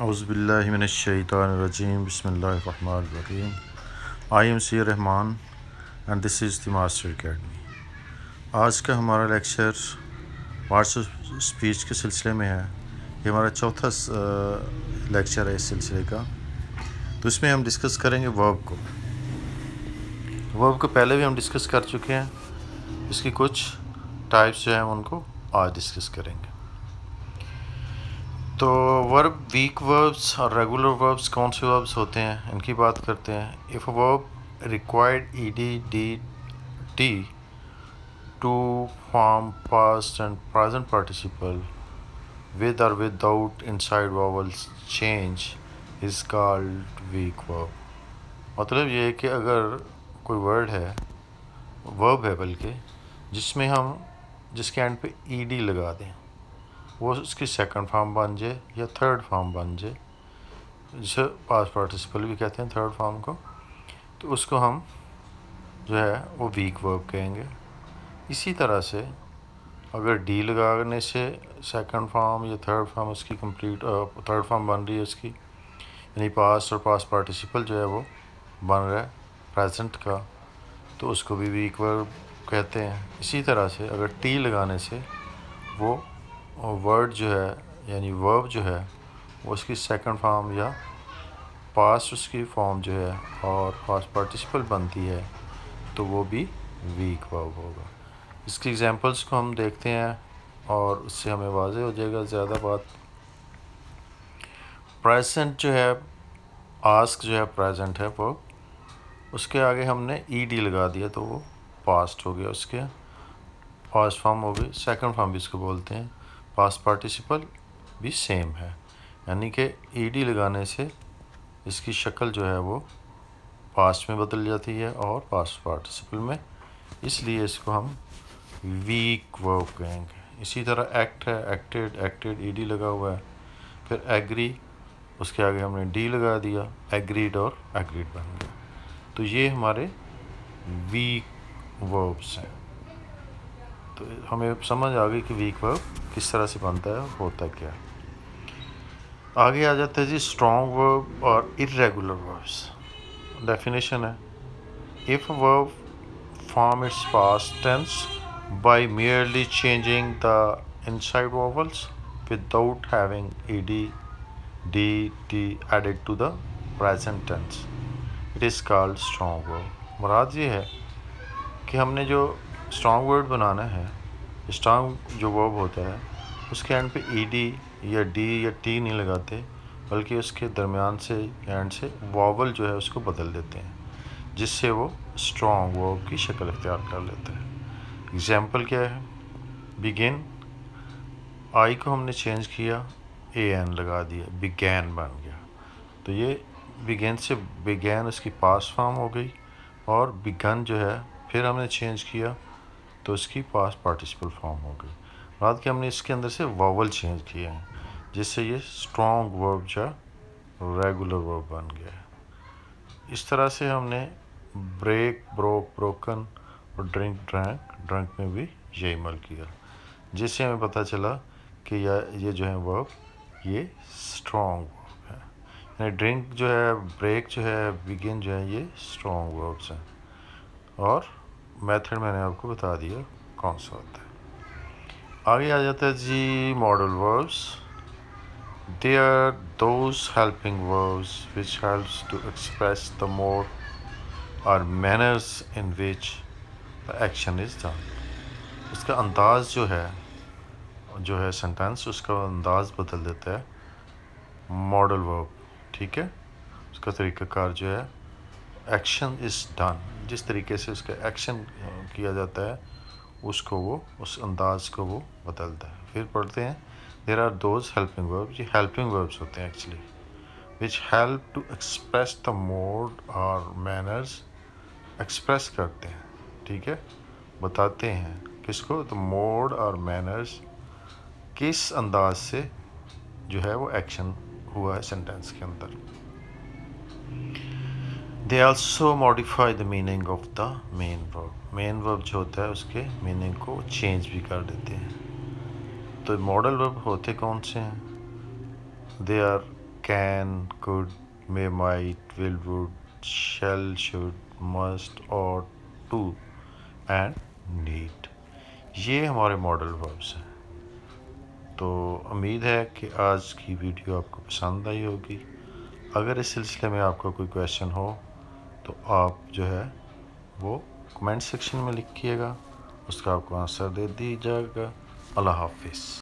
अज़बिल्लिमिनशैतानरजीम बसमीम I am C Rahman and this is the master academy आज का हमारा लेक्चर वार्ड्स स्पीच के सिलसिले में है। ये हमारा चौथा लेक्चर है इस सिलसिले का। तो इसमें हम डिस्कस करेंगे वर्ब को। वर्ब को पहले भी हम डिस्कस कर चुके हैं। इसकी कुछ टाइप्स जो हैं उनको आज डिस्कस करेंगे। तो वर्ब वीक वर्ब्स और रेगुलर वर्ब्स कौन से वर्ब्स होते हैं? इनकी बात करते हैं। If verb required E D D T to form past and present participle with और without inside vowels change is called weak verb मतलब ये है कि अगर कोई वर्ड है वर्ब है बल्कि, जिसमें हम, जिसके एंड पे ई डी लगा दें। वो उसकी सेकंड फॉर्म बन जाए या थर्ड फॉर्म बन जाए, जिसे पास पार्टिसिपल भी कहते हैं थर्ड फॉर्म को तो उसको हम जो है वो वीक वर्ब कहेंगे। इसी तरह से अगर डी लगाने से सेकंड फॉर्म या थर्ड फॉर्म उसकी कंप्लीट थर्ड फॉर्म बन रही है उसकी, यानी पास और पास पार्टिसिपल जो है वो बन रहा है प्रेजेंट का तो उसको भी वीक वर्ब कहते हैं। इसी तरह से अगर टी लगाने से वो वर्ड जो है, यानी वर्ब जो है, वो उसकी सेकंड फॉर्म या पास उसकी फॉर्म जो है और पास पार्टिसिपल बनती है तो वो भी वीक वर्ब होगा। इसकी एग्जांपल्स को हम देखते हैं और उससे हमें वाज हो जाएगा ज़्यादा बात। प्रेजेंट जो है आस्क जो है प्रेजेंट है वो उसके आगे हमने ई डी लगा दिया तो वो पास्ट हो गया उसके। पास्ट फॉर्म हो गई सेकंड फॉर्म भी इसको बोलते हैं। पास्ट पार्टिसिपल भी सेम है। यानी कि ईडी लगाने से इसकी शक्ल जो है वो पास्ट में बदल जाती है और पास्ट पार्टिसिपल में। इसलिए इसको हम वीक वर्ब कहेंगे। इसी तरह एक्ट है एक्टेड एक्टेड ईडी लगा हुआ है। फिर एग्री उसके आगे हमने डी लगा दिया एग्रीड और एग्रीड बन गया। तो ये हमारे वीक वर्ब्स हैं। हमें समझ आ गई कि वीक वर्ब किस तरह से बनता है, होता क्या आगे आ जाता है जी स्ट्रॉन्ग वर्ब और इरेगुलर वर्ब्स डेफिनेशन है। If verb form its past tense by merely changing the inside vowels without having ed D T added to the present tense it is called strong verb मुराद ये है कि हमने जो strong word बनाना है strong जो verb होता है, उसके एंड पे ई डी या डी या टी नहीं लगाते, बल्कि उसके दरमियान से एंड से वॉवल जो है उसको बदल देते हैं, जिससे वो स्ट्रॉन्ग वर्ब की शक्ल अख्तियार कर लेता है। एग्ज़ाम्पल क्या है? बिगिन आई को हमने चेंज किया ए एन लगा दिया बिगैन बन गया। तो ये बिगैन से बिगैन उसकी पास फॉर्म हो गई, और बिगन जो है, फिर हमने चेंज किया तो इसकी पास पार्टिसिपल फॉर्म हो गई। बाद के हमने इसके अंदर से वावल चेंज किए हैं, जिससे ये स्ट्रॉन्ग वर्ब या रेगुलर वर्ब बन गया इस तरह से हमने ब्रेक ब्रोक ब्रोकन और ड्रिंक ड्रैंक ड्रंक में भी यही मल किया। जिससे हमें पता चला कि यह ये जो है वर्ब ये स्ट्रॉन्ग वर्ब है। यानी ड्रिंक जो है ब्रेक जो है बिगिन जो है, ये स्ट्रॉन्ग वर्ब्स हैं। और मेथड मैंने आपको बता दिया, कौन सा होता है। आगे आ जाता है जी modal verbs they are those helping verbs which helps to express the mode और manners in which the action is done इसका अंदाज जो है जो है सेंटेंस उसका अंदाज बदल देता है मॉडल वर्ब ठीक है? उसका तरीक़ाकार जो है एक्शन इज़ डन जिस तरीके से उसका एक्शन किया जाता है, उसको वो, उस अंदाज को वो बदलता है। फिर पढ़ते हैं there are those helping verb ये हेल्पिंग वर्ब्स होते हैं actually which help to express the mode और मैनर्स एक्सप्रेस करते हैं, ठीक है? बताते हैं किसको? द मोड और मैनर्स किस अंदाज से जो है वो एक्शन हुआ है सेंटेंस के अंदर। They also modify the meaning of the main verb main verb जो होता है, उसके मीनिंग को चेंज भी कर देते हैं। तो मॉडल वर्ब होते कौन से हैं? They are can could may might will would shall should must ought to and need ये हमारे मॉडल वर्ब्स हैं। तो उम्मीद है कि आज की वीडियो आपको पसंद आई होगी। अगर इस सिलसिले में आपका कोई क्वेश्चन हो तो आप जो है वो कमेंट सेक्शन में लिखिएगा उसका आपको आंसर दे दी जाएगा। अल्लाह हाफिज़।